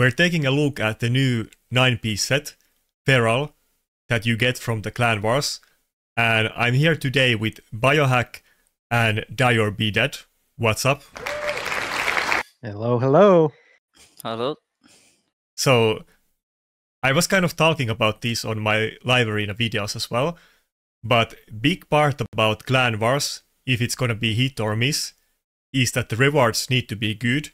we're taking a look at the new 9-piece set, Feral, that you get from the Clan Wars. And I'm here today with Biohack and Die or Be Dead. What's up? Hello, hello. Hello. So, I was kind of talking about this on my live arena videos as well, but big part about Clan Wars, if it's gonna be hit or miss, is that the rewards need to be good.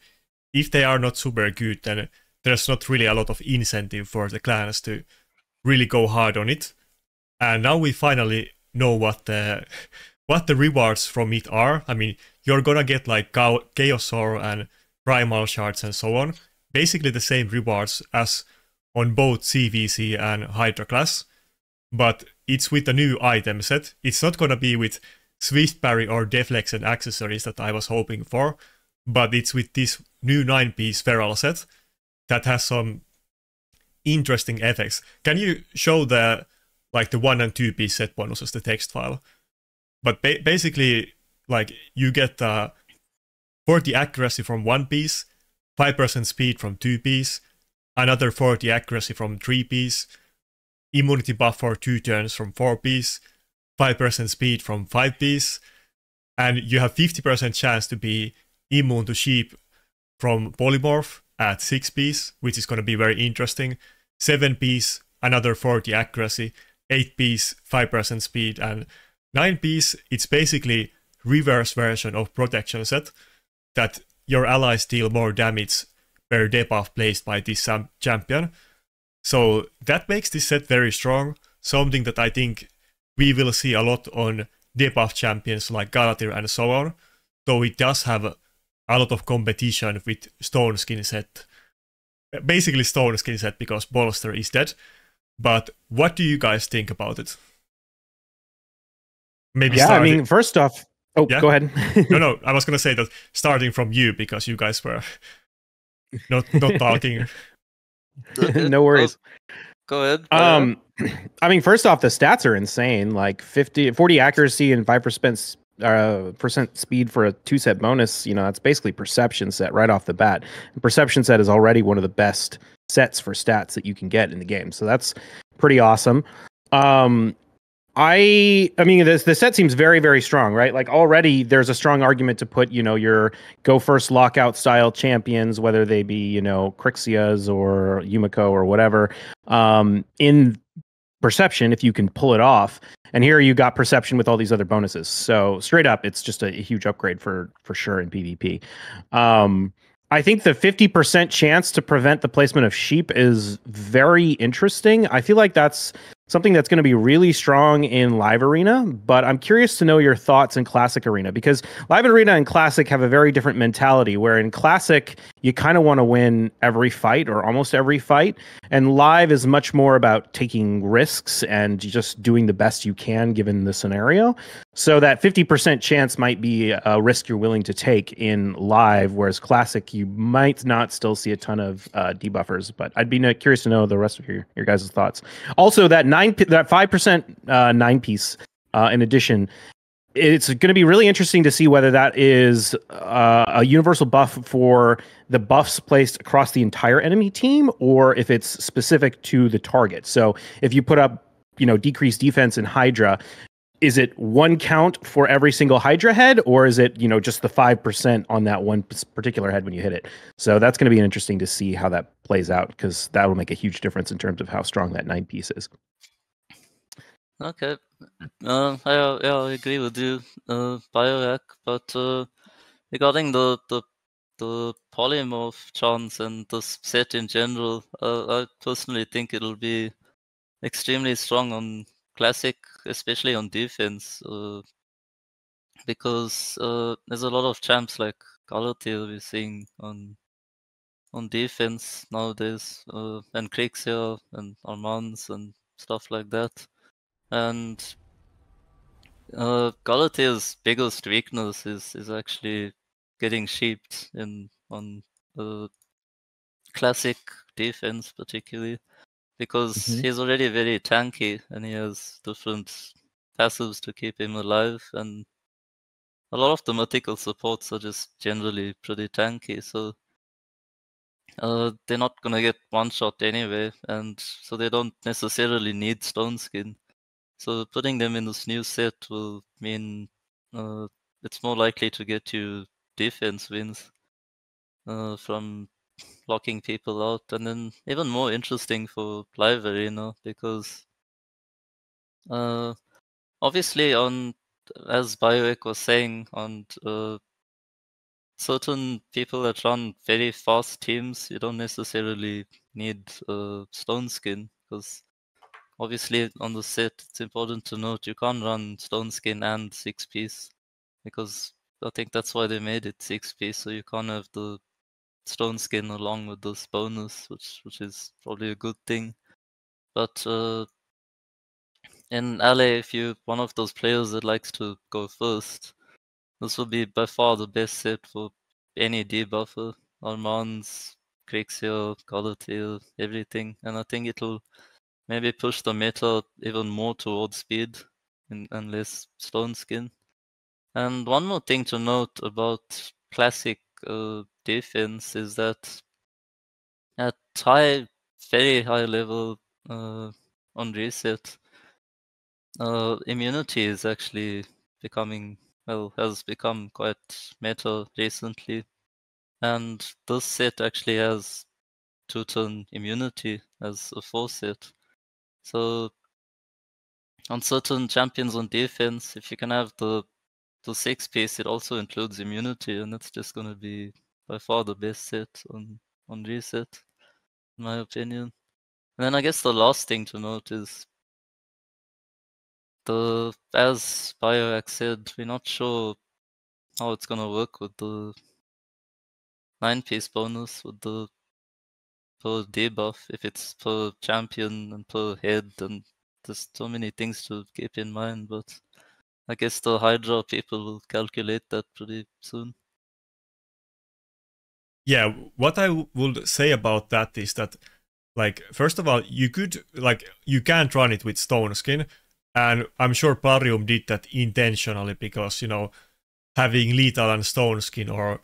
If they are not super good, then there's not really a lot of incentive for the clans to really go hard on it. And now we finally know what the what the rewards from it are. I mean, you're gonna get like Chaos Ore and Primal Shards and so on. Basically the same rewards as on both CVC and Hydra Clash, but it's with a new item set. It's not gonna be with Swift Parry or Deflex and accessories that I was hoping for, but it's with this new 9-piece Feral set that has some interesting effects. Can you show the like the one and two piece set bonuses, the text file? But ba- basically, like you get uh, 40 accuracy from one piece, 5% speed from two piece, another 40 accuracy from three piece, immunity buff for two turns from four piece, 5% speed from five piece, and you have 50% chance to be immune to sheep from polymorph at 6 piece, which is going to be very interesting. 7 piece, another 40 accuracy. 8 piece, 5% speed. And 9 piece, it's basically reverse version of protection set that your allies deal more damage per debuff placed by this champion. So that makes this set very strong, something that I think we will see a lot on debuff champions like Galathir and so on, though it does have a lot of competition with Stone Skin set. Basically, Stone Skin set because Bolster is dead. But what do you guys think about it? Maybe yeah, starting... I mean, first off, oh, yeah? go ahead. no, no, I was gonna say that starting from you because you guys were not not talking. no worries. Go ahead. Um, I mean, first off, the stats are insane. Like 50, 40 accuracy and five percent uh, percent speed for a two set bonus, you know, that's basically perception set right off the bat. And perception set is already one of the best sets for stats that you can get in the game. So that's pretty awesome. Um, I I mean this the set seems very very strong, right? Like already there's a strong argument to put, you know, your go first lockout style champions, whether they be, you know, Krixias or Yumeko or whatever, um, in perception if you can pull it off. And here you got perception with all these other bonuses. So straight up, it's just a, a huge upgrade for for sure in PvP. Um, I think the 50% chance to prevent the placement of sheep is very interesting. I feel like that's something that's going to be really strong in live arena but i'm curious to know your thoughts in classic arena because live arena and classic have a very different mentality where in classic you kind of want to win every fight or almost every fight and live is much more about taking risks and just doing the best you can given the scenario. So that 50% chance might be a risk you're willing to take in live whereas classic you might not still see a ton of uh, debuffers but i'd be curious to know the rest of your, your guys' thoughts. Also that nine that five percent uh, nine piece. Uh, in addition, it's going to be really interesting to see whether that is uh, a universal buff for the buffs placed across the entire enemy team, or if it's specific to the target. So if you put up, you know, decreased defense in Hydra, is it one count for every single Hydra head, or is it you know just the five percent on that one particular head when you hit it? So that's going to be interesting to see how that plays out because that will make a huge difference in terms of how strong that nine piece is. Okay, uh, I, I agree with you, uh, Biohack, but uh, regarding the, the the polymorph chance and the set in general, uh, I personally think it'll be extremely strong on classic, especially on defense, uh, because uh, there's a lot of champs like Galathir we're seeing on on defense nowadays, uh, and Krixia and Armanz and stuff like that. And uh, Galathir's biggest weakness is is actually getting sheeped in on uh, classic defense, particularly because mm-hmm. he's already very tanky and he has different passives to keep him alive. And a lot of the mythical supports are just generally pretty tanky. So uh, they're not gonna get one shot anyway, and so they don't necessarily need Stone Skin. So putting them in this new set will mean uh, it's more likely to get you defense wins uh, from locking people out, and then even more interesting for live arena because uh, obviously on as Biohack was saying on uh, certain people that run very fast teams, you don't necessarily need uh, Stone Skin because obviously on the set it's important to note you can't run Stone Skin and six piece because I think that's why they made it six piece so you can't have the stone skin along with this bonus, which which is probably a good thing. But uh, in LA, if you're one of those players that likes to go first, this will be by far the best set for any debuffer. Armanz, Krixia, Galatea, everything. And I think it'll maybe push the meta even more towards speed and, and less stone skin. And one more thing to note about classic uh, defense is that at high, very high level uh, on reset, uh, immunity is actually becoming well has become quite meta recently, and this set actually has two turn immunity as a four set. So on certain champions on defense, if you can have the the six piece, it also includes immunity, and it's just gonna be by far the best set on on reset, in my opinion. And then I guess the last thing to note is the as Biohack said, we're not sure how it's gonna work with the nine piece bonus with the per debuff if it's per champion and per head and there's so many things to keep in mind but I guess the Hydra people will calculate that pretty soon. Yeah, what I would say about that is that, like, first of all, you could, like, you can't run it with Stone Skin, and I'm sure Plarium did that intentionally because, you know, having Lethal and Stone Skin, or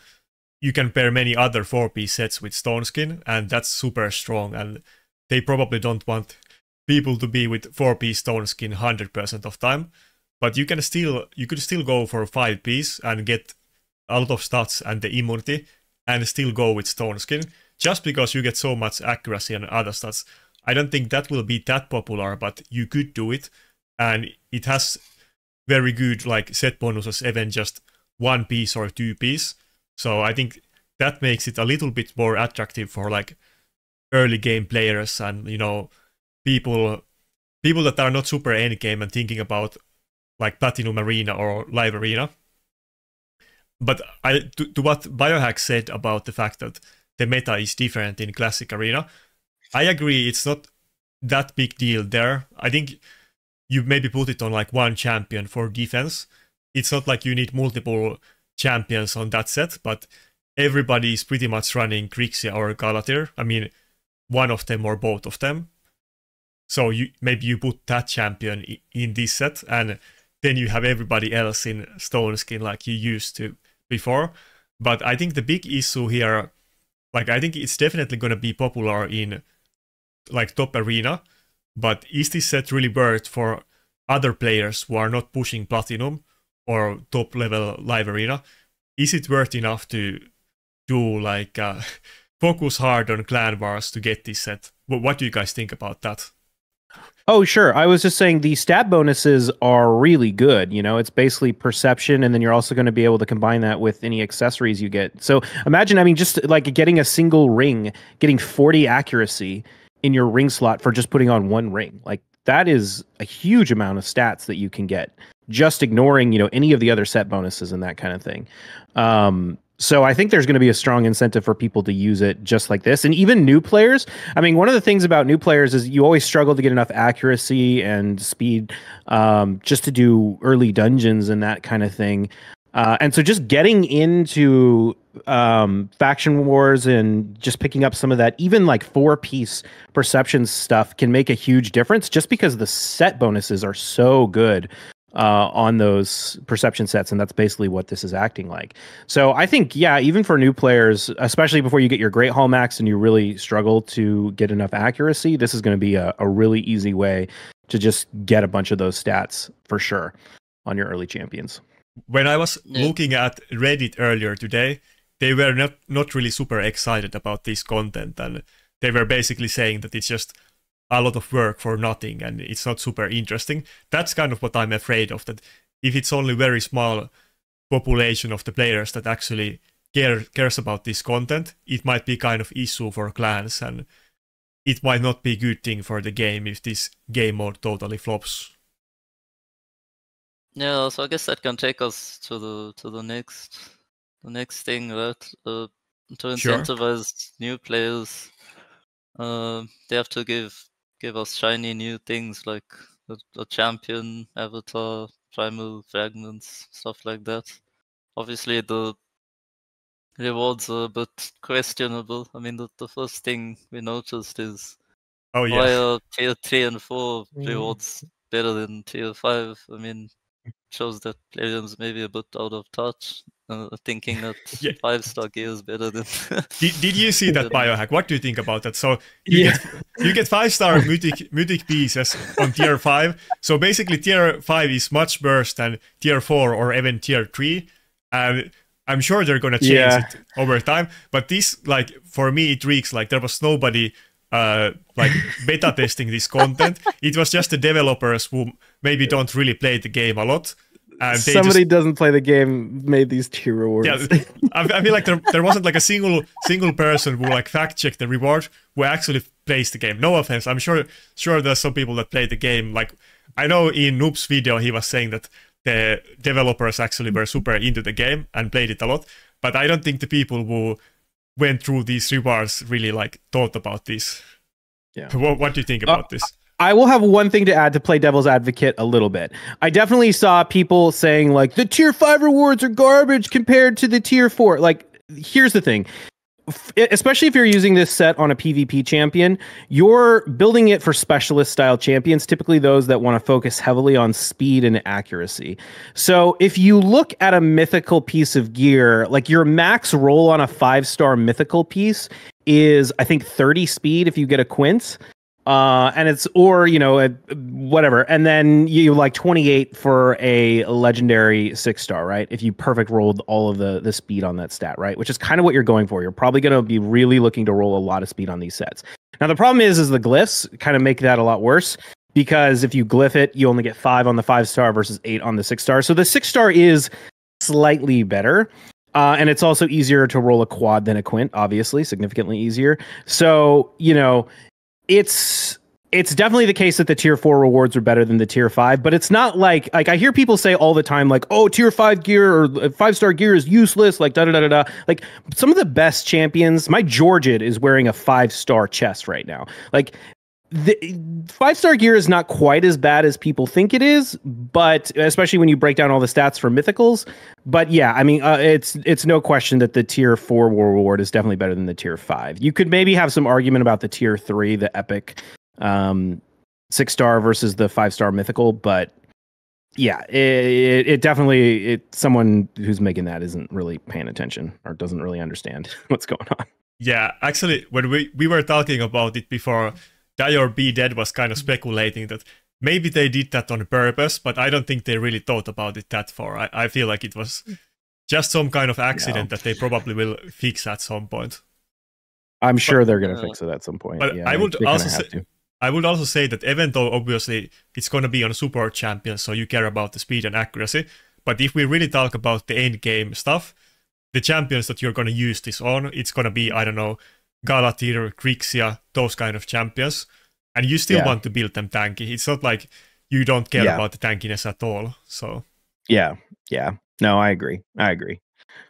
you can pair many other 4-piece sets with Stone Skin, and that's super strong, and they probably don't want people to be with 4-piece Stone Skin 100% of time but you can still you could still go for five piece and get a lot of stats and the immunity and still go with stone skin just because you get so much accuracy and other stats. I don't think that will be that popular but you could do it and it has very good like set bonuses even just one piece or two piece so i think that makes it a little bit more attractive for like early game players and you know people people that are not super end game and thinking about like Platinum Arena or Live Arena. But I, to, to what Biohack said about the fact that the meta is different in Classic Arena, I agree it's not that big deal there. I think you maybe put it on like one champion for defense. It's not like you need multiple champions on that set, but everybody is pretty much running Krixia or Galatea. I mean, one of them or both of them. So you maybe you put that champion in this set, and then you have everybody else in stone skin like you used to before. But I think the big issue here, like I think it's definitely gonna be popular in like top arena, but is this set really worth for other players who are not pushing platinum or top level live arena? Is it worth enough to do like uh, focus hard on clan wars to get this set? What do you guys think about that? Oh, sure. I was just saying the stat bonuses are really good. You know, it's basically perception, and then you're also going to be able to combine that with any accessories you get. So imagine, I mean, just like getting a single ring, getting 40 accuracy in your ring slot for just putting on one ring. Like that is a huge amount of stats that you can get just ignoring, you know, any of the other set bonuses and that kind of thing. Um, so I think there's going to be a strong incentive for people to use it just like this. And even new players, I mean, one of the things about new players is you always struggle to get enough accuracy and speed um, just to do early dungeons and that kind of thing. Uh, and so just getting into um, faction wars and just picking up some of that, even like four piece perception stuff can make a huge difference just because the set bonuses are so good uh, on those perception sets, and that's basically what this is acting like. So I think, yeah, even for new players, especially before you get your Great Hall Max and you really struggle to get enough accuracy, this is going to be a, a really easy way to just get a bunch of those stats for sure on your early champions. When I was yeah. looking at Reddit earlier today, they were not not really super excited about this content, and they were basically saying that it's just a lot of work for nothing and it's not super interesting. That's kind of what I'm afraid of. That if it's only very small population of the players that actually care cares about this content, it might be kind of issue for clans and it might not be a good thing for the game if this game mode totally flops. Yeah, so I guess that can take us to the to the next the next thing, right? Uh, to incentivize sure. new players, uh, they have to give give us shiny new things like a, a champion, avatar, primal fragments, stuff like that. Obviously, the rewards are a bit questionable. I mean, the, the first thing we noticed is oh yeah, why are tier three and four mm. rewards better than tier five? I mean, shows that players maybe a bit out of touch, uh, thinking that yeah. five star gear is better than. did, did you see that biohack? What do you think about that? So you yeah. get you get five star mutic mythic pieces on tier five. So basically, tier five is much worse than tier four or even tier three, and I'm sure they're gonna change yeah. it over time. But this, like, for me, it reeks like there was nobody uh, like beta testing this content. It was just the developers who maybe don't really play the game a lot. And Somebody just, doesn't play the game made these tier rewards. Yeah, I, I, feel like there, there wasn't like a single single person who like fact checked the reward who actually plays the game. No offense, I'm sure sure there's some people that play the game. Like I know in Noob's video he was saying that the developers actually were super into the game and played it a lot. But I don't think the people who went through these rewards really like thought about this. Yeah. What, what do you think about uh, this? I will have one thing to add to play devil's advocate a little bit. I definitely saw people saying like the tier 5 rewards are garbage compared to the tier 4. Like here's the thing especially if you're using this set on a PvP champion, you're building it for specialist style champions, typically those that want to focus heavily on speed and accuracy. So if you look at a mythical piece of gear, like your max roll on a five star mythical piece is, I think, 30 speed if you get a quince uh and it's or you know whatever. And then you like 28 for a legendary six star right? If you perfect rolled all of the the speed on that stat right? Which is kind of what you're going for. You're probably going to be really looking to roll a lot of speed on these sets. Now the problem is is the glyphs kind of make that a lot worse because if you glyph it you only get five on the five star versus eight on the six star. So the six star is slightly better uh, and it's also easier to roll a quad than a quint, obviously, significantly easier. So, you know, it's it's definitely the case that the tier four rewards are better than the tier five, but it's not like like I hear people say all the time, like, oh, tier five gear or uh, five star gear is useless, like da da da da. da Like some of the best champions, my Georgid is wearing a five star chest right now. Like the five star gear is not quite as bad as people think it is, but especially when you break down all the stats for mythicals. But yeah, I mean, uh, it's it's no question that the tier four war reward is definitely better than the tier five. You could maybe have some argument about the tier three, the epic um, six star versus the five star mythical, but yeah, it, it, it definitely it someone who's making that isn't really paying attention or doesn't really understand what's going on. Yeah, actually, when we we were talking about it before Die or Be Dead was kind of speculating that maybe they did that on purpose, but I don't think they really thought about it that far. I, I feel like it was just some kind of accident that they probably will fix at some point. I'm sure but, they're going to uh, fix it at some point. But yeah, I would also say, I would also say that even though obviously it's going to be on Super champion, so you care about the speed and accuracy, but if we really talk about the end game stuff, the champions that you're going to use this on, it's going to be I don't know Galathir, Krixia, those kind of champions, and you still yeah. want to build them tanky. It's not like you don't care yeah. about the tankiness at all. So yeah, yeah, no, I agree. I agree.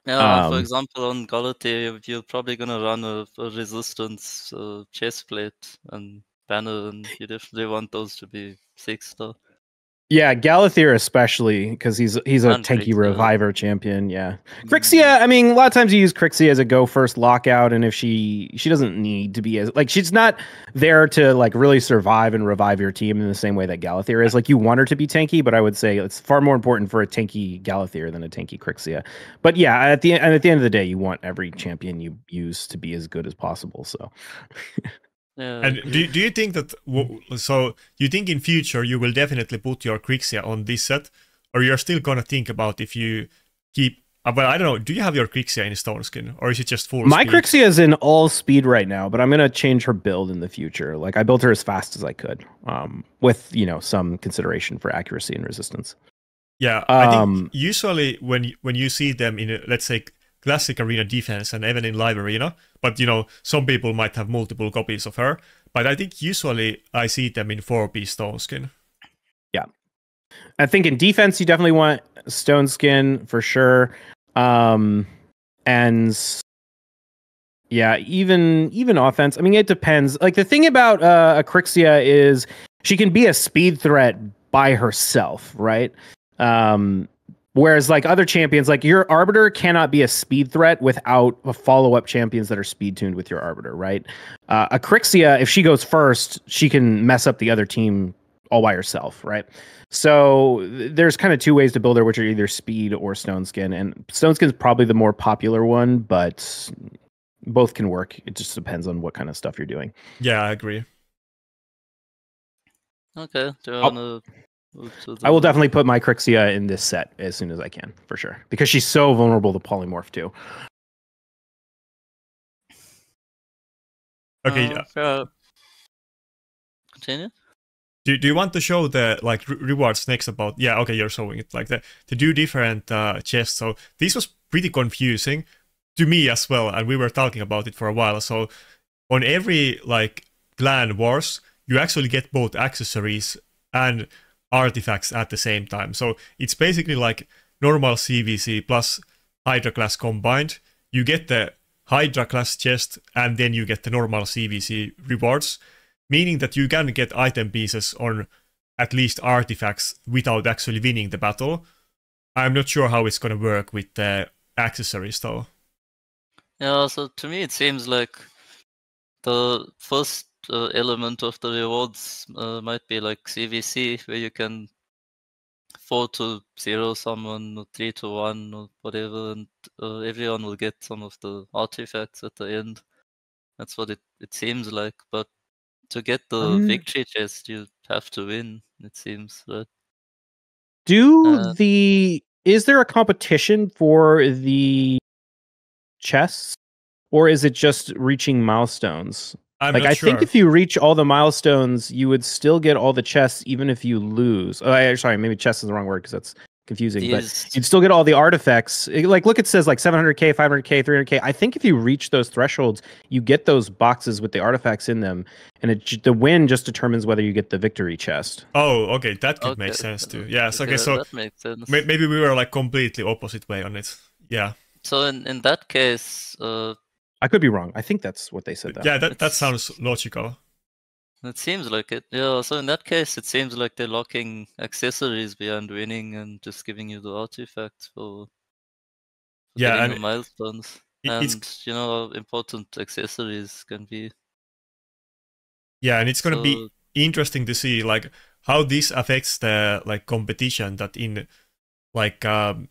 Yeah, um, for example, on Galathir, you're probably gonna run a, a resistance uh, chest plate and banner, and you definitely want those to be six star. Yeah, Galathir especially because he's he's a tanky reviver champion. Yeah, Mm. Krixia. I mean, a lot of times you use Krixia as a go first lockout, and if she she doesn't need to be as like she's not there to like really survive and revive your team in the same way that Galathir is. Like you want her to be tanky, but I would say it's far more important for a tanky Galathir than a tanky Krixia. But yeah, at the and at the end of the day, you want every champion you use to be as good as possible. So Yeah. And do, do you think that so you think in future you will definitely put your Krixia on this set, or you're still gonna think about if you keep? Uh, but I don't know. Do you have your Krixia in Stone Skin, or is it just full? my speed? Krixia is in all speed right now, but I'm gonna change her build in the future. Like I built her as fast as I could, um, with you know some consideration for accuracy and resistance. Yeah, I Um, think usually when when you see them in a, let's say classic arena defense and even in live arena, but you know some people might have multiple copies of her. But I think usually I see them in four piece stone skin. Yeah. I think in defense you definitely want Stone Skin for sure. Um and yeah, even even offense. I mean it depends. Like the thing about uh Acrixia is she can be a speed threat by herself, right? Um whereas like other champions like your arbiter cannot be a speed threat without a follow-up champions that are speed tuned with your arbiter, right? Uh Acrixia if she goes first, she can mess up the other team all by herself, right? So th- there's kind of two ways to build her, which are either speed or stone skin, and stone skin is probably the more popular one, but both can work. It just depends on what kind of stuff you're doing. Yeah, I agree. okay. Do you wanna to I will definitely put my Krixia in this set as soon as I can, for sure, because she's so vulnerable to polymorph too. Okay, Uh, yeah. Continue. Do, do you want to show the like re- rewards next about yeah okay you're showing it like the to do different uh, chests so this was pretty confusing to me as well and we were talking about it for a while so on every like clan wars you actually get both accessories and artifacts at the same time so it's basically like normal cvc plus hydra clash combined you get the hydra clash chest and then you get the normal cvc rewards meaning that you can get item pieces on at least artifacts without actually winning the battle. I'm not sure how it's gonna work with the accessories though. Yeah, so to me it seems like the first uh, element of the rewards uh, might be like CVC, where you can four to zero someone or three to one or whatever, and uh, everyone will get some of the artifacts at the end. That's what it, it seems like. But to get the Um, victory chest, you have to win. It seems right. Do Uh, the is there a competition for the chests, or is it just reaching milestones? I'm like not I sure. think if you reach all the milestones, you would still get all the chests, even if you lose. Oh, I, sorry, maybe chest is the wrong word because that's confusing. But These- you'd still get all the artifacts. It- Like, look, it says like 700k, 500k, 300k. I think if you reach those thresholds, you get those boxes with the artifacts in them, and it, the win just determines whether you get the victory chest. oh, okay, that could make sense too. Yes, okay, so that makes sense. may- maybe we were like completely opposite way on it. Yeah, So in, in that case, uh, I could be wrong. I think that's what they said. Though. yeah, that that sounds logical. It seems like it. Yeah, so in that case, it seems like they're locking accessories behind winning and just giving you the artifacts for, for Yeah, getting and the milestones. It- and you know important accessories can be. yeah, and it's gonna be interesting to see like how this affects the like competition that in like um,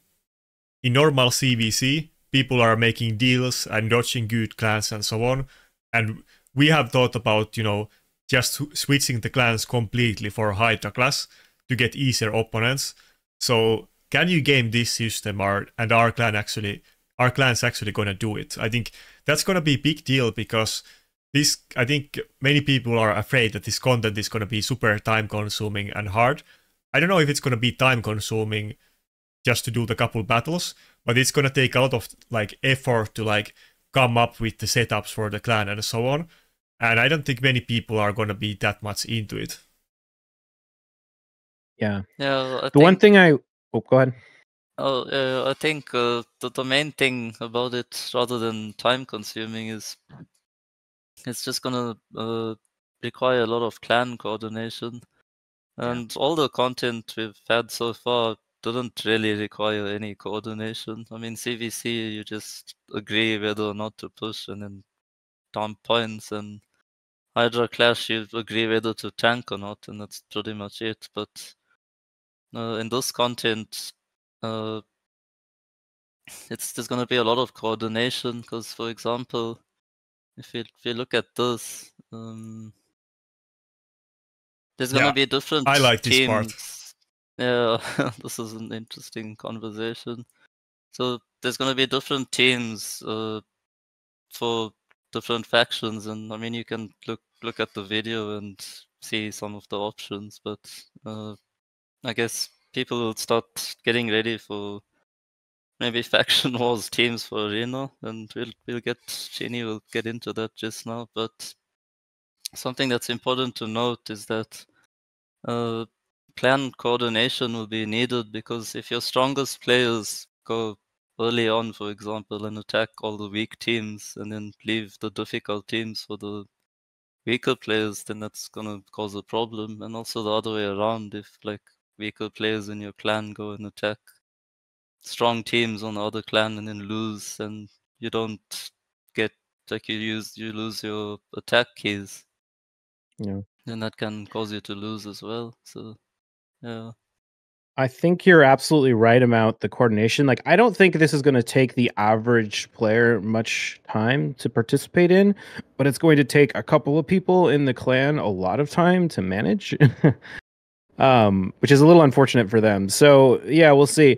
in normal CVC people are making deals and dodging good clans and so on. And we have thought about you know just switching the clans completely for Hydra Clash to get easier opponents. So can you game this system? Or and our clan actually our clan's actually gonna do it? I think that's gonna be a big deal because this i think many people are afraid that this content is going to be super time consuming and hard. I don't know if it's going to be time consuming just to do the couple battles but it's going to take a lot of like effort to like come up with the setups for the clan and so on and i don't think many people are going to be that much into it yeah. yeah, I The one thing I oh, go ahead. Oh, uh, I think uh, the, the main thing about it, rather than time consuming, is it's just gonna uh, require a lot of clan coordination. And all the content we've had so far didn't really require any coordination. I mean, CVC, you just agree whether or not to push and then dump points, and Hydra Clash, you agree whether to tank or not, and that's pretty much it. But uh, in this content, uh, it's there's going to be a lot of coordination because, for example, if you if you look at this, um, there's going to Yeah, be different. I like this teams. part. Yeah, this is an interesting conversation. So there's going to be different teams uh, for different factions, and I mean you can look look at the video and see some of the options, but uh, I guess people will start getting ready for maybe faction wars teams for arena, and we'll we'll get Jenny will get into that just now. But something that's important to note is that uh, clan coordination will be needed because if your strongest players go early on, for example, and attack all the weak teams and then leave the difficult teams for the weaker players, then that's gonna cause a problem. And also the other way around, if like weaker players in your clan go and attack strong teams on the other clan and then lose, and you don't get like you use you lose your attack keys, Yeah. then that can cause you to lose as well. So yeah. I think you're absolutely right about the coordination. Like, I don't think this is going to take the average player much time to participate in, but it's going to take a couple of people in the clan a lot of time to manage, um, which is a little unfortunate for them. So, yeah, we'll see.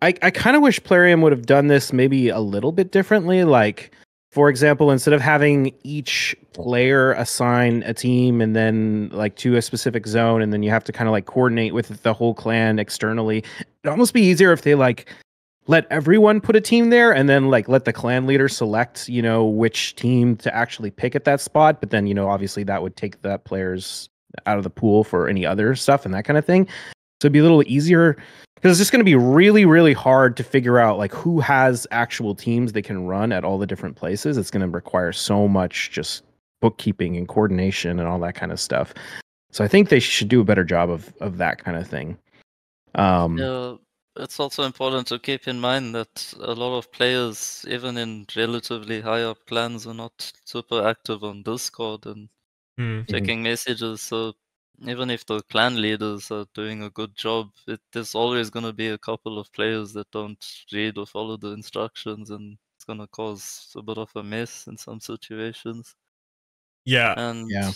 I, I kind of wish Plarium would have done this maybe a little bit differently. Like, for example, instead of having each player assign a team and then like to a specific zone, and then you have to kind of like coordinate with the whole clan externally, it'd almost be easier if they like let everyone put a team there and then like let the clan leader select, you know, which team to actually pick at that spot. But then, you know, obviously that would take that players out of the pool for any other stuff and that kind of thing. So it'd be a little easier because it's just going to be really, really hard to figure out like who has actual teams they can run at all the different places. It's going to require so much just bookkeeping and coordination and all that kind of stuff. So I think they should do a better job of of that kind of thing. Um, Yeah, it's also important to keep in mind that a lot of players, even in relatively high up clans, are not super active on Discord and Hmm. checking messages. So even if the clan leaders are doing a good job, it, there's always going to be a couple of players that don't read or follow the instructions, and it's going to cause a bit of a mess in some situations. Yeah, And Yeah.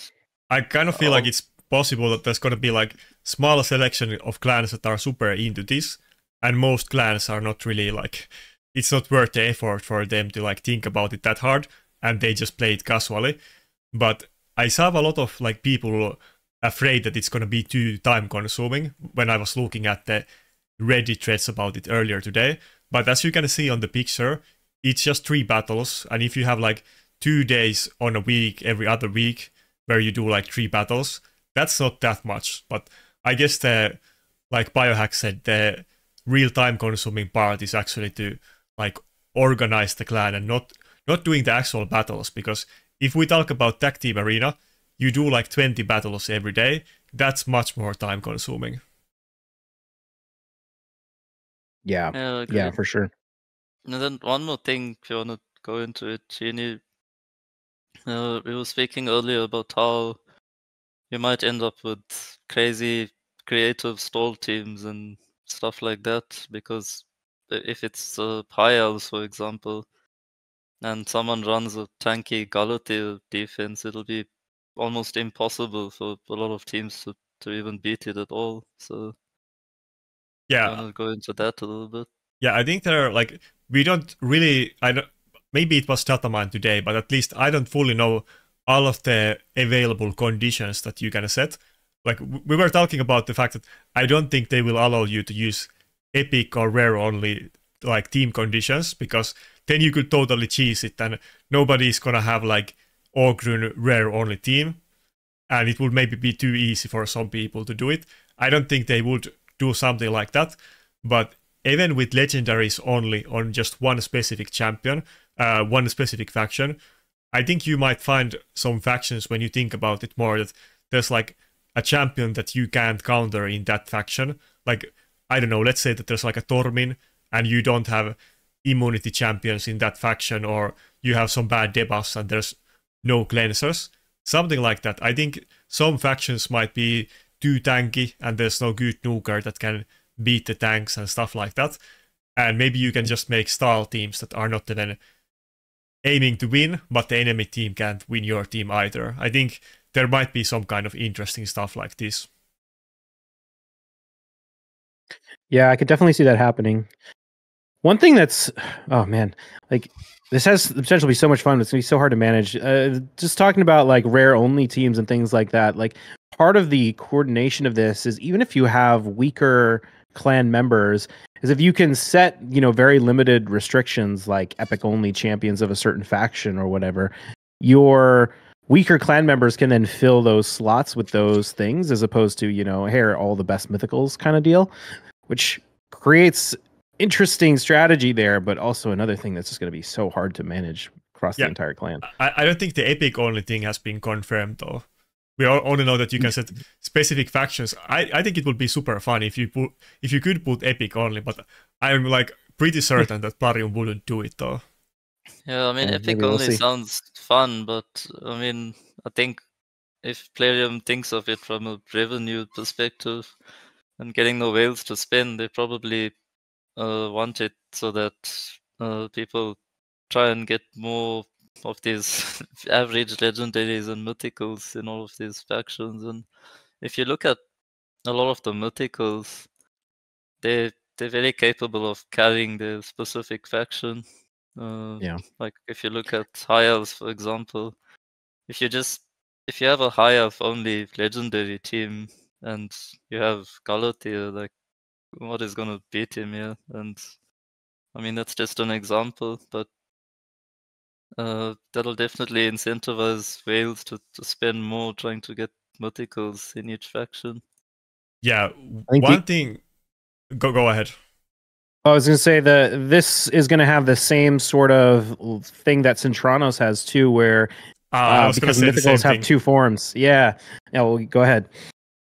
I kind of feel like Oh. it's possible that there's going to be like small selection of clans that are super into this, and most clans are not really like it's not worth the effort for them to like think about it that hard, and they just play it casually. But I saw a lot of like people afraid that it's going to be too time consuming when I was looking at the Reddit threads about it earlier today. But as you can see on the picture, it's just three battles, and if you have like two days on a week every other week where you do like three battles, that's not that much. But I guess the like Biohack said, the real time consuming part is actually to like organize the clan and not not doing the actual battles because if we talk about tag team arena, you do like 20 battles every day. That's much more time consuming. yeah, yeah, I yeah, for sure. And then one more thing, if you want to go into it, Genie. Uh, we were speaking earlier about how you might end up with crazy creative stall teams and stuff like that because if it's uh, high elves, for example, and someone runs a tanky Galatea defense, it'll be almost impossible for a lot of teams to, to even beat it at all. So Yeah, I want to go into that a little bit. Yeah, I think there are like we don't really. I don't. Maybe it was Dataman today, but at least I don't fully know all of the available conditions that you can set. Like we were talking about the fact that I don't think they will allow you to use epic or rare only like team conditions because then you could totally cheese it and nobody's gonna have like Ogryn rare only team and it would maybe be too easy for some people to do it. I don't think they would do something like that, but even with legendaries only on just one specific champion, uh, one specific faction, I think you might find some factions when you think about it more that there's like a champion that you can't counter in that faction. Like I don't know, let's say that there's like a Tormin and you don't have immunity champions in that faction, or you have some bad debuffs and there's no cleansers. Something like that. I think some factions might be too tanky and there's no good nuker that can beat the tanks and stuff like that. And maybe you can just make style teams that are not even aiming to win, but the enemy team can't win your team either. I think there might be some kind of interesting stuff like this. Yeah, I could definitely see that happening. One thing that's, oh man, like this has the potential to be so much fun. It's gonna be so hard to manage. Uh, just talking about like rare only teams and things like that. Like part of the coordination of this is even if you have weaker clan members, is if you can set you know very limited restrictions like epic only champions of a certain faction or whatever, your weaker clan members can then fill those slots with those things as opposed to you know here all the best mythicals kind of deal, which creates interesting strategy there, but also another thing that's just going to be so hard to manage across yeah. the entire clan. I, I don't think the epic only thing has been confirmed though. We all only know that you can set specific factions. I, I think it would be super fun if you put if you could put epic only, but I'm like pretty certain that Plarium wouldn't do it though. Yeah, I mean yeah, epic only we'll sounds fun, but I mean I think if Plarium thinks of it from a revenue perspective and getting the whales to spend, they probably want it so that uh, people try and get more of these average legendaries and mythicals in all of these factions. And if you look at a lot of the mythicals, they they're very capable of carrying the specific faction. Uh, yeah. Like if you look at high elves, for example, if you just if you have a high elf only legendary team and you have Galatea, like what is gonna beat him here? And I mean that's just an example, but uh, that'll definitely incentivize whales to, to spend more trying to get mythicals in each faction. Yeah, one the, thing. Go go ahead. I was going to say that this is going to have the same sort of thing that Centranos has too, where uh, uh, because mythicals have thing. two forms. Yeah. Yeah. Well, go ahead.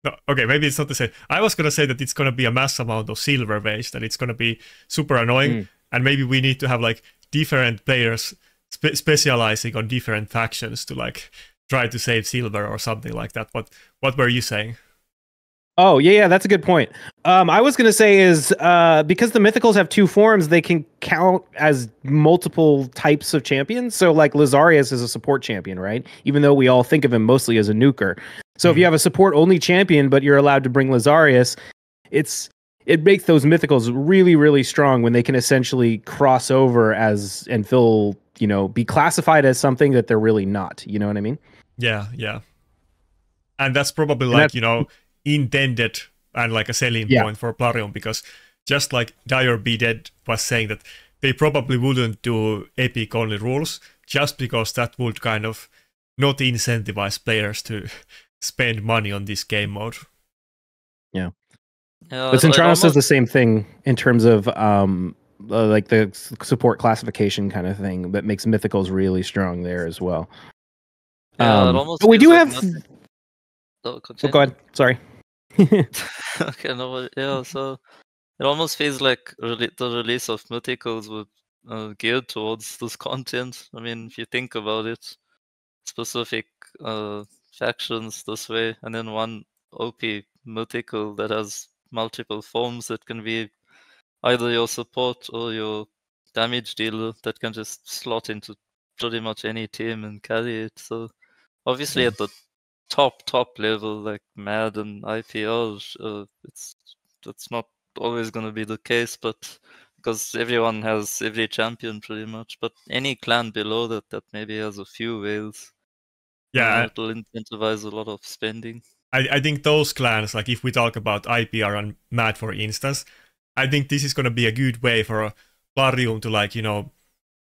No, okay, maybe it's not the same. I was gonna say that it's gonna be a mass amount of silver waste, and it's gonna be super annoying. Mm. And maybe we need to have like different players spe- specializing on different factions to like try to save silver or something like that. What what were you saying? Oh yeah, yeah, that's a good point. Um, I was gonna say is uh, because the mythicals have two forms, they can count as multiple types of champions. So like Lazarius is a support champion, right? Even though we all think of him mostly as a nuker. So mm-hmm. if you have a support only champion, but you're allowed to bring Lazarius, it's it makes those mythicals really really strong when they can essentially cross over as and fill you know be classified as something that they're really not you know what i mean yeah yeah and that's probably like you know intended and like a selling yeah. point for plarium because just like Die or Be Dead was saying that they probably wouldn't do epic only rules just because that would kind of not incentivize players to spend money on this game mode yeah yeah, but Centranos almost... does the same thing in terms of um, uh, like the support classification kind of thing that makes mythicals really strong there as well. Yeah, um, but we do like have. Nothing... Oh, oh, go ahead. Sorry. okay, no, yeah. So it almost feels like re- the release of mythicals was uh, geared towards this content. I mean, if you think about it, specific uh, factions this way, and then one OP mythical that has multiple forms that can be either your support or your damage dealer that can just slot into pretty much any team and carry it. So obviously at the top top level like Mad and IPL, uh, it's that's not always going to be the case, but because everyone has every champion pretty much. But any clan below that that maybe has a few whales, yeah, it'll incentivize a lot of spending. I, I think those clans, like if we talk about IPR and Mad for instance, I think this is gonna be a good way for Plarium to like, you know,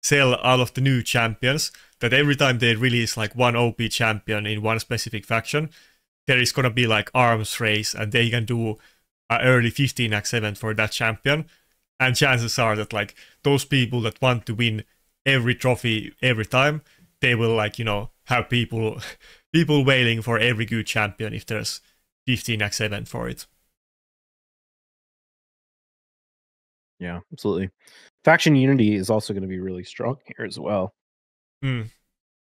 sell all of the new champions. That every time they release like one OP champion in one specific faction, there is gonna be like arms race and they can do an early 15x event for that champion. And chances are that like those people that want to win every trophy every time, they will like, you know, have people people whaling for every good champion if there's 15x event for it. Yeah, absolutely. Faction Unity is also going to be really strong here as well. Mm.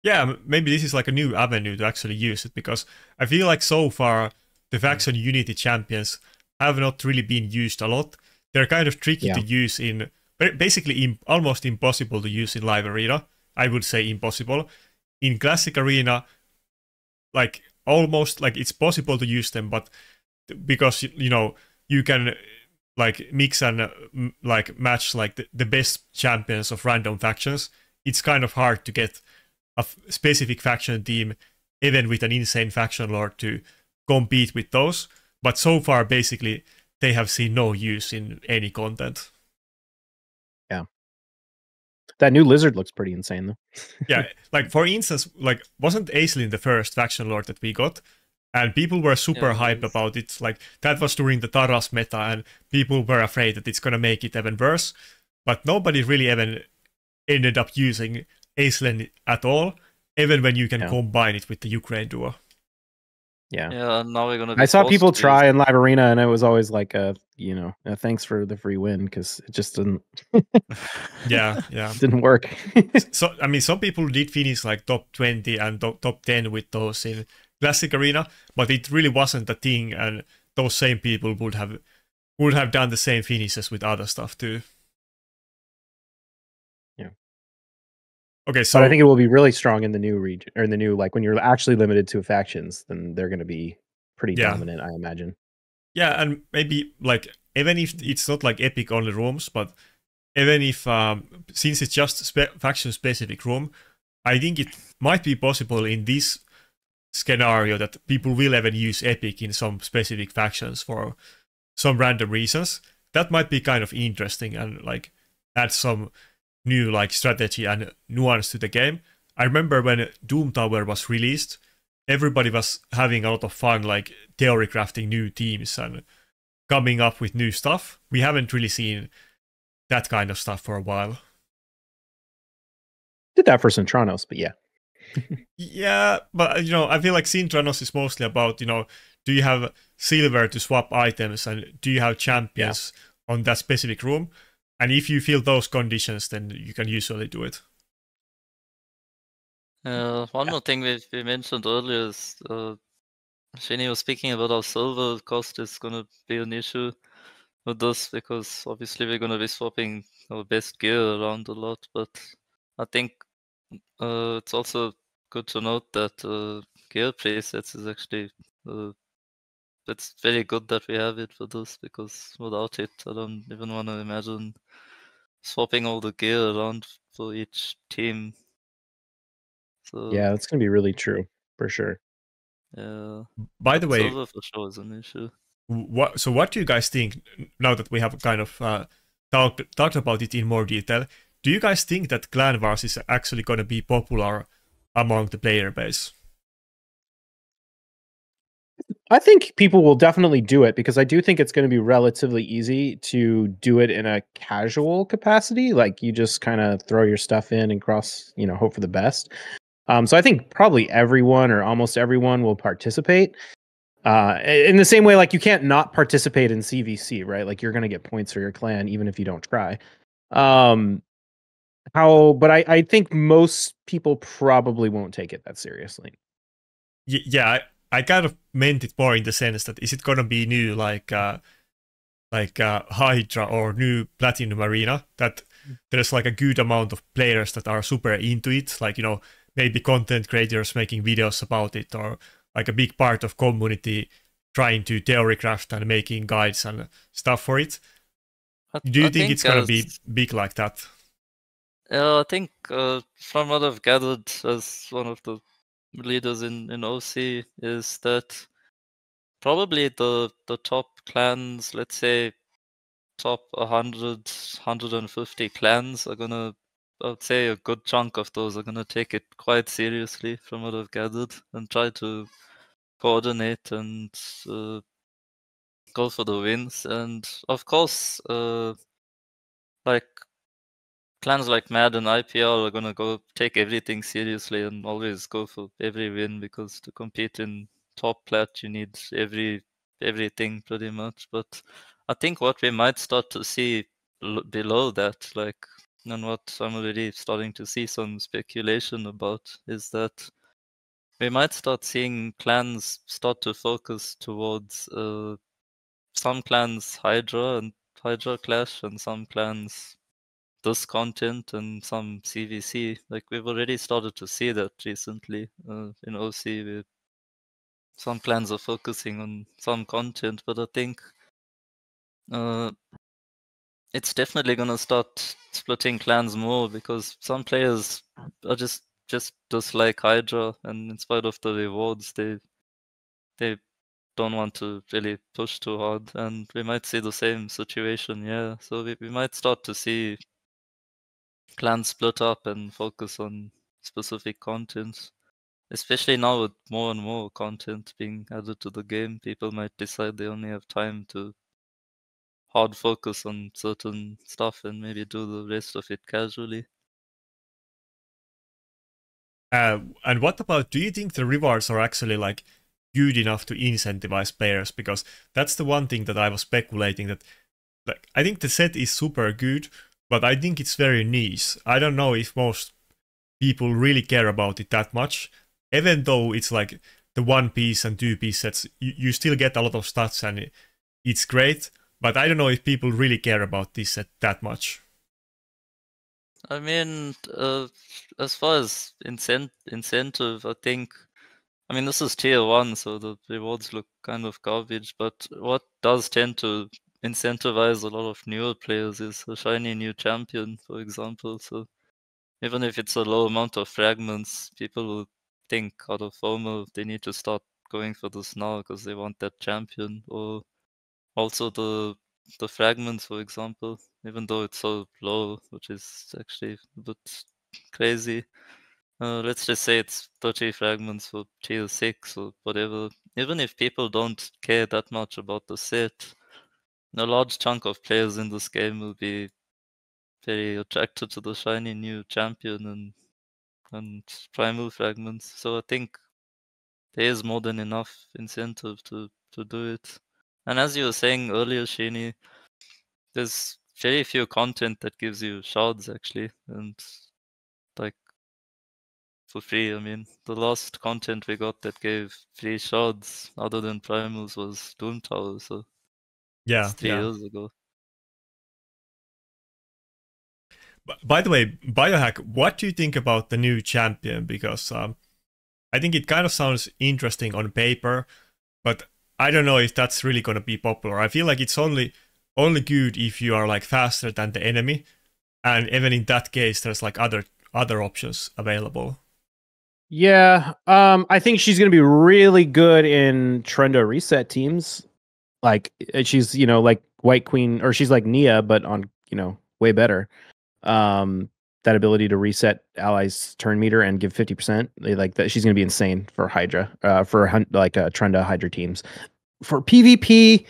Yeah, maybe this is like a new avenue to actually use it because I feel like so far the faction Unity champions have not really been used a lot. They're kind of tricky Yeah. to use in, basically im- almost impossible to use in live arena. I would say impossible. In classic arena, like almost like it's possible to use them, but because you know you can like mix and like match like the, the best champions of random factions. It's kind of hard to get a specific faction team, even with an insane faction lord, to compete with those. But so far, basically, they have seen no use in any content. That new lizard looks pretty insane though. yeah, like for instance, like wasn't Aislinn the first faction lord that we got? And people were super Yeah, it hyped about it. Like that was during the Taras meta, and people were afraid that it's gonna make it even worse. But nobody really even ended up using Aislinn at all, even when you can Yeah. combine it with the Ukraine duo. Yeah. Yeah, now we're gonna. Be I saw people to try in live arena, and it was always like a, you know, a thanks for the free win because it just didn't Yeah, yeah. didn't work. so I mean, some people did finish like top twenty and top, top ten with those in classic arena, but it really wasn't a thing, and those same people would have would have done the same finishes with other stuff too. Okay, so but I think it will be really strong in the new region or in the new like when you're actually limited to factions, then they're going to be pretty Yeah. dominant, I imagine. yeah, and maybe like even if it's not like epic only rooms, but even if um, since it's just spe- faction specific room, I think it might be possible in this scenario that people will even use epic in some specific factions for some random reasons. That might be kind of interesting and like add some new like strategy and nuance to the game. I remember when Doom Tower was released, everybody was having a lot of fun like theory crafting new teams and coming up with new stuff. We haven't really seen that kind of stuff for a while. Did that for Sintranos, but yeah. Yeah, but you know, I feel like Sintranos is mostly about, you know, do you have silver to swap items and do you have champions on that specific room? And if you feel those conditions, then you can usually do it. Uh, one more thing we, we mentioned earlier is uh, Shini was speaking about how silver cost is going to be an issue with this because obviously we're going to be swapping our best gear around a lot. But I think uh, it's also good to note that uh, gear presets is actually uh, it's very good that we have it for this because without it, I don't even want to imagine swapping all the gear around for each team. So Yeah, that's going to be really true for sure. yeah. By the way, for sure is an issue. what so what do you guys think now that we have kind of uh, talked talked about it in more detail? Do you guys think that Clan Wars is actually going to be popular among the player base? I think people will definitely do it because I do think it's going to be relatively easy to do it in a casual capacity. Like you just kind of throw your stuff in and cross, you know, hope for the best. Um, so I think probably everyone or almost everyone will participate. Uh, in the same way, like you can't not participate in CVC, right? Like you're going to get points for your clan even if you don't try. Um, how? But I, I think most people probably won't take it that seriously. Y- yeah, I, I kind of meant it more in the sense that is it gonna be new like uh like uh Hydra or new Platinum Arena that there's like a good amount of players that are super into it, like you know maybe content creators making videos about it or like a big part of community trying to theory craft and making guides and stuff for it. I, Do you I think, it's gonna as- be big like that? Yeah, I think uh, from what I've gathered as one of the leaders in, in OC is that probably the the top clans, let's say top 100, 150 clans are gonna, I would say a good chunk of those are gonna take it quite seriously from what I've gathered and try to coordinate and uh, go for the wins. And of course, uh, like clans like Mad and IPL are gonna go take everything seriously and always go for every win because to compete in top plat, you need every everything pretty much. But I think what we might start to see below that, like, and what I'm already starting to see some speculation about, is that we might start seeing clans start to focus towards uh, some clans Hydra and Hydra Clash, and some clans this content and some CVC. Like we've already started to see that recently uh, in OC. Where some clans are focusing on some content, but I think uh, it's definitely gonna start splitting clans more because some players are just just dislike Hydra, and in spite of the rewards, they they don't want to really push too hard, and we might see the same situation. Yeah, so we, we might start to see clans split up and focus on specific content. Especially now with more and more content being added to the game, people might decide they only have time to hard focus on certain stuff and maybe do the rest of it casually. Uh, and what about? Do you think the rewards are actually like good enough to incentivize players? Because that's the one thing that I was speculating that, like, I think the set is super good, but I think it's very niche. I don't know if most people really care about it that much, even though it's like the one piece and two piece sets. You, you still get a lot of stats and it's great, but I don't know if people really care about this set that much. I mean, uh, as far as incent- incentive, I think, I mean, this is tier one, so the rewards look kind of garbage. But what does tend to incentivize a lot of newer players is a shiny new champion, for example. So even if it's a low amount of fragments, people will think out of FOMO they need to start going for this now because they want that champion. Or also the the fragments, for example, even though it's so low, which is actually a bit crazy. Uh, let's just say it's 30 fragments for tier 6 or whatever. Even if people don't care that much about the set, a large chunk of players in this game will be very attracted to the shiny new champion and and primal fragments. So I think there is more than enough incentive to to do it. And as you were saying earlier, Shini, there's very few content that gives you shards actually, and like for free. I mean, the last content we got that gave free shards other than primals was Doom Tower. So yeah, three yeah. years ago. By the way, Biohack, what do you think about the new champion? Because um, I think it kind of sounds interesting on paper, but I don't know if that's really going to be popular. I feel like it's only only good if you are like faster than the enemy, and even in that case, there's like other other options available. Yeah, um, I think she's going to be really good in Trunda reset teams. Like uh, she's you know like White Queen, or she's like Nia, but on you know way better. Um, that ability to reset allies turn meter and give 50% they like that she's going to be insane for hydra uh for like uh trunda hydra teams for pvp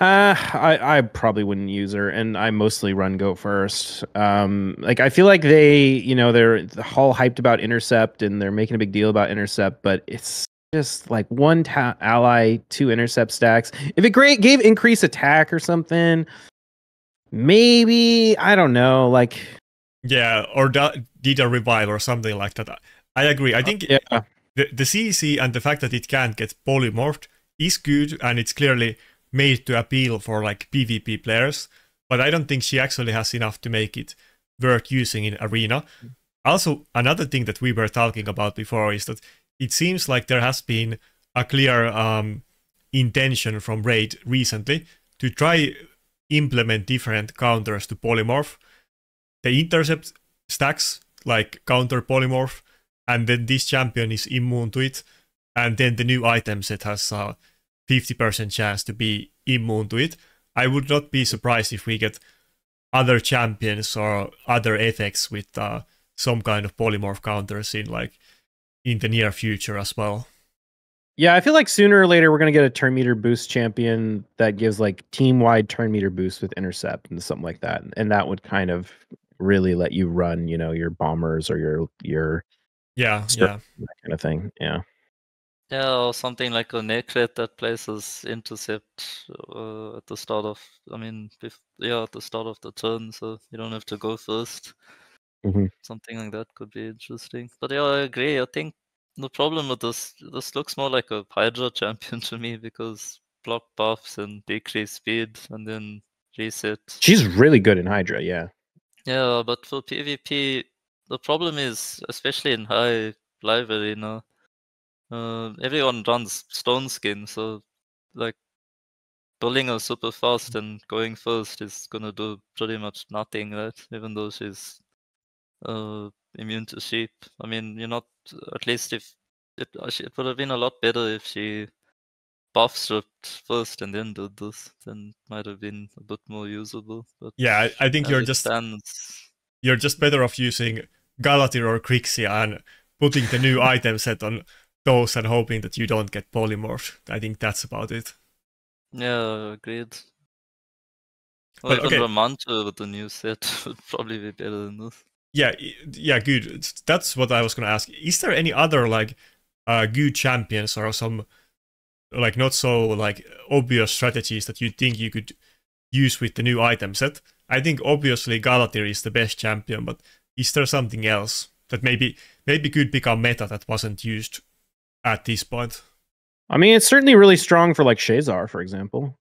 uh i i probably wouldn't use her and i mostly run go first um like i feel like they you know they're all hyped about intercept and they're making a big deal about intercept but it's just like one ta- ally two intercept stacks if it great gave increase attack or something maybe i don't know like yeah, or did a revive or something like that. I agree. I uh, think yeah. the, the CEC and the fact that it can't get polymorphed is good and it's clearly made to appeal for like PvP players, but I don't think she actually has enough to make it worth using in Arena. Also, another thing that we were talking about before is that it seems like there has been a clear um, intention from Raid recently to try implement different counters to polymorph the intercept stacks like counter polymorph, and then this champion is immune to it, and then the new item set has a 50% chance to be immune to it. I would not be surprised if we get other champions or other effects with uh, some kind of polymorph counters in like in the near future as well. Yeah, I feel like sooner or later we're gonna get a turn meter boost champion that gives like team wide turn meter boost with intercept and something like that, and that would kind of really let you run, you know, your bombers or your your yeah, yeah, that kind of thing. Yeah. Yeah, or something like a Nekhret that places intercept uh, at the start of, I mean, bef- yeah, at the start of the turn, so you don't have to go 1st Mhm. Something like that could be interesting. But yeah, I agree. I think the problem with this, this looks more like a Hydra champion to me because block buffs and decrease speed and then reset. She's really good in Hydra, yeah. Yeah, but for PvP, the problem is, especially in high live arena, uh, everyone runs stone skin, so like pulling her super fast and going first is gonna do pretty much nothing, right? Even though she's uh, immune to sheep. I mean, you're not. At least if it, it would have been a lot better if she buff stripped first and then did this. Then might have been a bit more usable. But Yeah, I, I think you're just stands, you're just better off using Galathir or Krixia and putting the new item set on those and hoping that you don't get polymorphed. I think that's about it. Yeah, agreed. Or But, even okay. Ramantu with the new set would probably be better than this. Yeah, yeah, good. That's what I was gonna ask. Is there any other like uh good champions or some like not so like obvious strategies that you think you could use with the new item set? I think obviously Galathir is the best champion, but is there something else that maybe maybe could become meta that wasn't used at this point? I mean, it's certainly really strong for like Shazar, for example,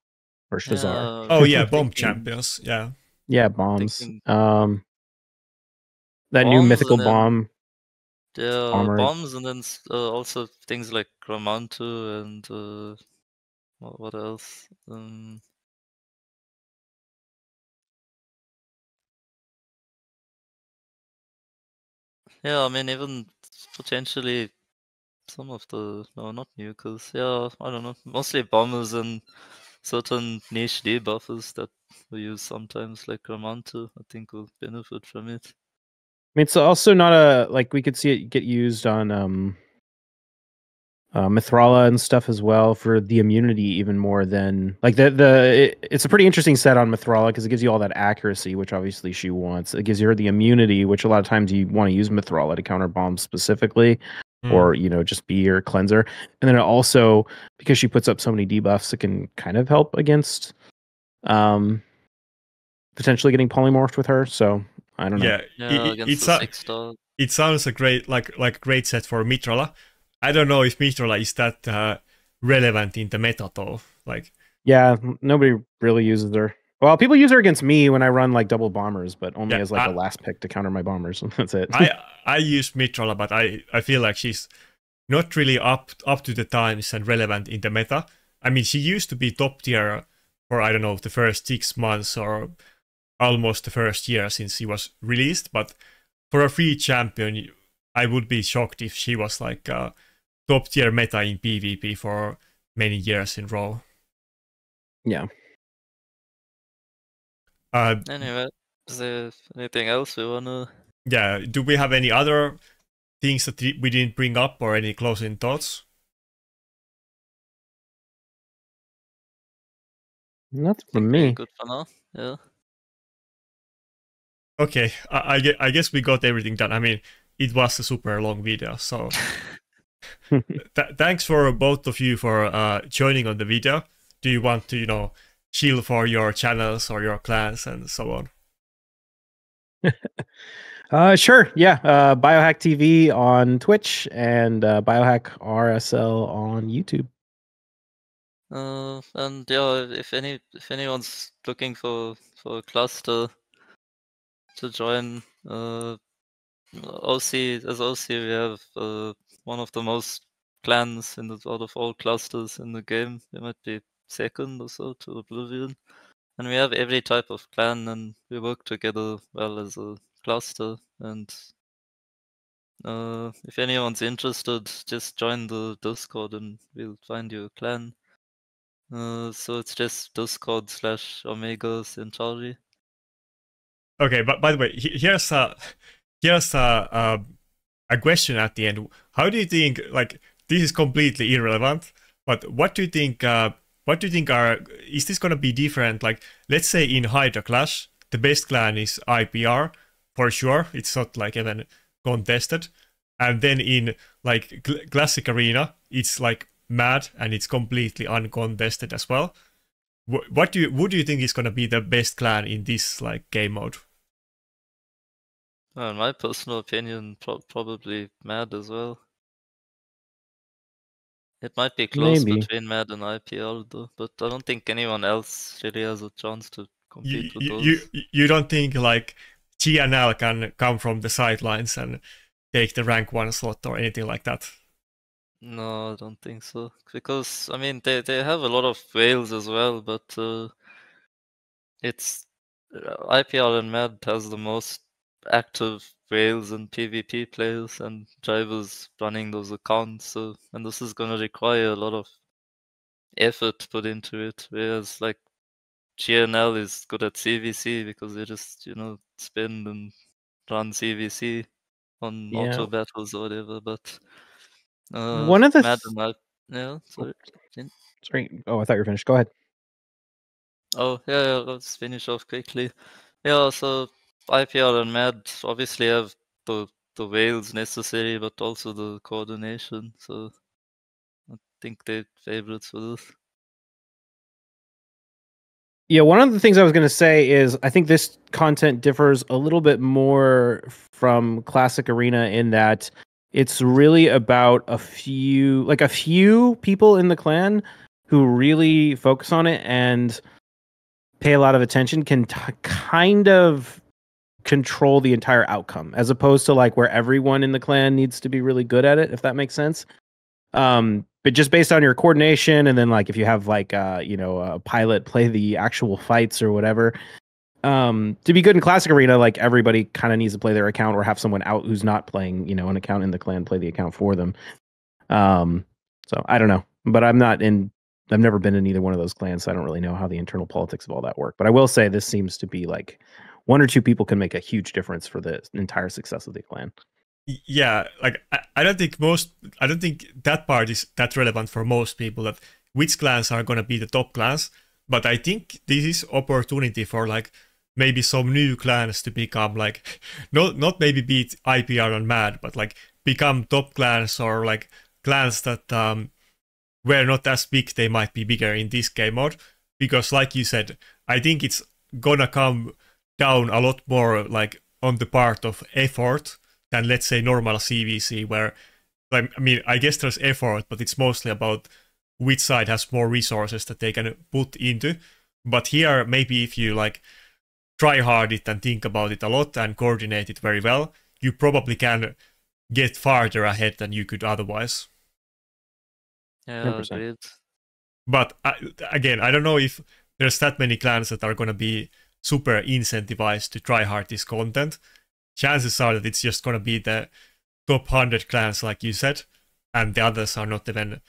or Shazar. Yeah, Oh yeah, bomb thinking- champions. Yeah. Yeah, bombs. Um, that new mythical then- bomb. Yeah, bombs and then uh, also things like Ramantu and uh, what, what else? Um, yeah, I mean even potentially some of the no, not nukers. Yeah, I don't know. Mostly bombers and certain niche debuffers that we use sometimes, like Ramantu. I think will benefit from it. I mean, it's also not a like we could see it get used on um uh, Mithrala and stuff as well for the immunity even more than like the the it, it's a pretty interesting set on Mithrala because it gives you all that accuracy which obviously she wants. It gives her the immunity which a lot of times you want to use Mithrala to counter bombs specifically Hmm. or you know just be your cleanser. And then it also because she puts up so many debuffs it can kind of help against um potentially getting polymorphed with her. So I don't know. yeah, Yeah, it- against it's a, it sounds a great like like great set for Mithrala. I don't know if Mithrala is that uh, relevant in the meta though. Like Yeah, nobody really uses her. Well, people use her against me when I run like double bombers, but only Yeah, as like a I- last pick to counter my bombers. That's it. I I use Mithrala, but I I feel like she's not really up up to the times and relevant in the meta. I mean, she used to be top tier for I don't know the first six months or almost the first year since she was released. But for a free champion, I would be shocked if she was like a top tier meta in PvP for many years in row. yeah. Uh, Anyway, is there anything else we wanna? yeah. Do we have any other things that we didn't bring up or any closing thoughts? Not for me. Good for now. Yeah. Okay, I, I, I guess we got everything done. I mean, it was a super long video, so th- thanks for both of you for uh, joining on the video. Do you want to, you know, chill for your channels or your clans and so on? Uh, sure. Yeah. Uh, Biohack TV on Twitch and uh, Biohack RSL on YouTube. Uh, and yeah, if any if anyone's looking for for a cluster to join, uh, OC as OC we have uh, one of the most clans in the out of all clusters in the game. We might be second or so to Oblivion, and we have every type of clan, and we work together well as a cluster. And uh, if anyone's interested, just join the Discord, and we'll find you a clan. Uh, so it's just Discord slash Omega Centauri. Okay, but by the way, here's a here's a, a a question at the end. How do you think? Like, this is completely irrelevant. But what do you think? Uh, what do you think are? Is this gonna be different? Like, let's say in Hydra Clash, the best clan is IPR for sure. It's not like even contested. And then in like cl- classic arena, it's like mad and it's completely uncontested as well. Wh- what do you what do you think is gonna be the best clan in this like game mode? Well, in my personal opinion, pro- probably Mad as well. It might be close Maybe. between Mad and IPL though, but I don't think anyone else really has a chance to You, compete with you, those. you you don't think like tnl can come from the sidelines and take the rank one slot or anything like that? No, I don't think so. Because I mean, they they have a lot of whales as well, but uh, it's uh, IPL and Mad has the most active whales and PvP players and drivers running those accounts. So, and this is going to require a lot of effort put into it. Whereas like GNL is good at CVC because they just you know spin and run CVC on Yeah. auto battles or whatever. But uh, One of the Mad th- and I- sorry. Sorry. Oh, I thought you were finished. Go ahead. Oh, yeah, yeah, let's finish off quickly. Yeah, so IPR and MAD obviously have the the whales necessary, but also the coordination. So I think they're favorites for this. Yeah, one of the things I was going to say is I think this content differs a little bit more from Classic Arena in that it's really about a few, like a few people in the clan who really focus on it and pay a lot of attention can t- kind of control the entire outcome as opposed to like where everyone in the clan needs to be really good at it if that makes sense. Um but just based on your coordination and then like if you have like uh you know a pilot play the actual fights or whatever um to be good in classic arena like everybody kind of needs to play their account or have someone out who's not playing you know an account in the clan play the account for them. Um so i don't know. But i'm not in i've never been in either one of those clans so i don't really know how the internal politics of all that work. But i will say this seems to be like one or two people can make a huge difference for the entire success of the clan. Yeah like I, I don't think most i don't think that part is that relevant for most people that which clans are going to be the top clans. But i think this is opportunity for like maybe some new clans to become like not not maybe beat ipr and mad but like become top clans or like clans that um were not as big they might be bigger in this game mode. Because like you said i think it's gonna come down a lot more like on the part of effort than let's say normal CVC where like I mean I guess there's effort but it's mostly about which side has more resources that they can put into. But here maybe if you like try hard it and think about it a lot and coordinate it very well you probably can get farther ahead than you could otherwise. Yeah, but I, again I don't know if there's that many clans that are going to be super incentivized to try hard this content. Chances are that it's just going to be the top 100 clans like you said and the others are not even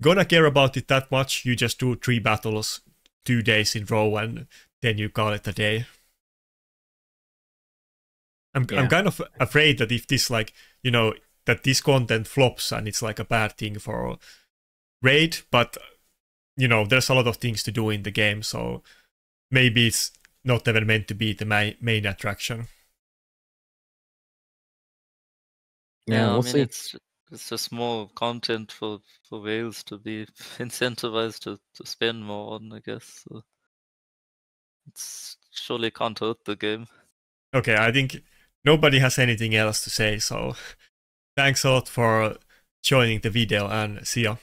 gonna care about it that much. You just do three battles two days in row and then you call it a day I'm, Yeah. I'm kind of afraid that if this like you know that this content flops and it's like a bad thing for raid but you know there's a lot of things to do in the game so maybe it's not even meant to be the main, main attraction Yeah, I we'll mean see. it's it's just more content for for whales to be incentivized to to spend more on, I guess. So it's surely can't hurt the game. Okay, I think nobody has anything else to say, so thanks a lot for joining the video and see ya.